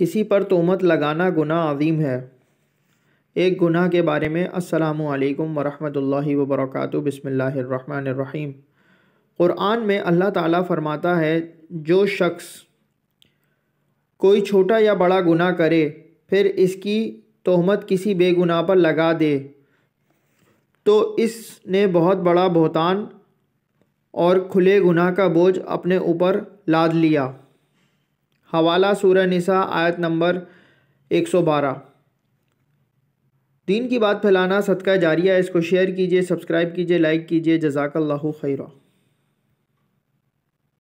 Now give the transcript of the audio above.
किसी पर तोहमत लगाना गुना अजीम है। एक गुनाह के बारे में असलकम वरहमल वबरक बसमीम क़ुरान में अल्लाह ताला फरमाता है, जो शख्स कोई छोटा या बड़ा गुनाह करे, फिर इसकी तोहमत किसी बेगुनाह पर लगा दे। तो इसने बहुत बड़ा बहतान और खुले गुनाह का बोझ अपने ऊपर लाद लिया। हवाला सूरह निसा, आयत नंबर 112 दीन की बात फैलाना, सदका जारिया इसको शेयर कीजिए, सब्सक्राइब कीजिए, लाइक कीजिए जजाकल्ला खैरा।